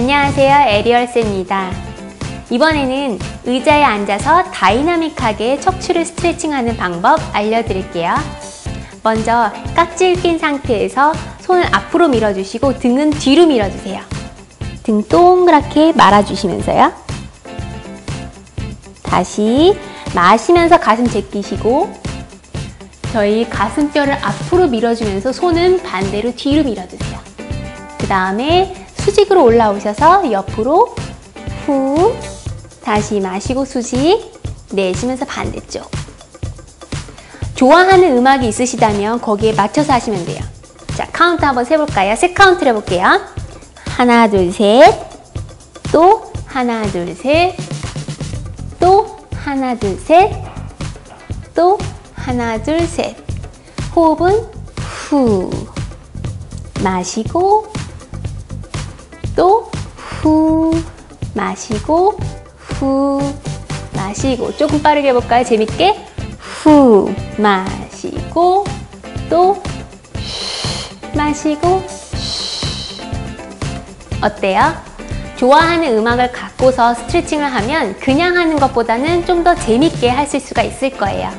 안녕하세요 에리얼 쌤입니다. 이번에는 의자에 앉아서 다이나믹하게 척추를 스트레칭하는 방법 알려드릴게요. 먼저 깍지를 낀 상태에서 손을 앞으로 밀어주시고 등은 뒤로 밀어주세요. 등 동그랗게 말아주시면서요. 다시 마시면서 가슴 제끼시고 저희 가슴뼈를 앞으로 밀어주면서 손은 반대로 뒤로 밀어주세요. 그 다음에 수직으로 올라오셔서 옆으로 후 다시 마시고 수직 내쉬면서 반대쪽. 좋아하는 음악이 있으시다면 거기에 맞춰서 하시면 돼요. 자 카운트 한번 세볼까요? 세 카운트를 해볼게요. 하나 둘 셋 또 하나 둘 셋 또 하나 둘 셋 또 하나 둘 셋. 호흡은 후. 마시고 또 후 마시고 후 마시고 조금 빠르게 해볼까요? 재밌게 후 마시고 또 마시고 어때요? 좋아하는 음악을 갖고서 스트레칭을 하면 그냥 하는 것보다는 좀 더 재밌게 하실 수가 있을 거예요.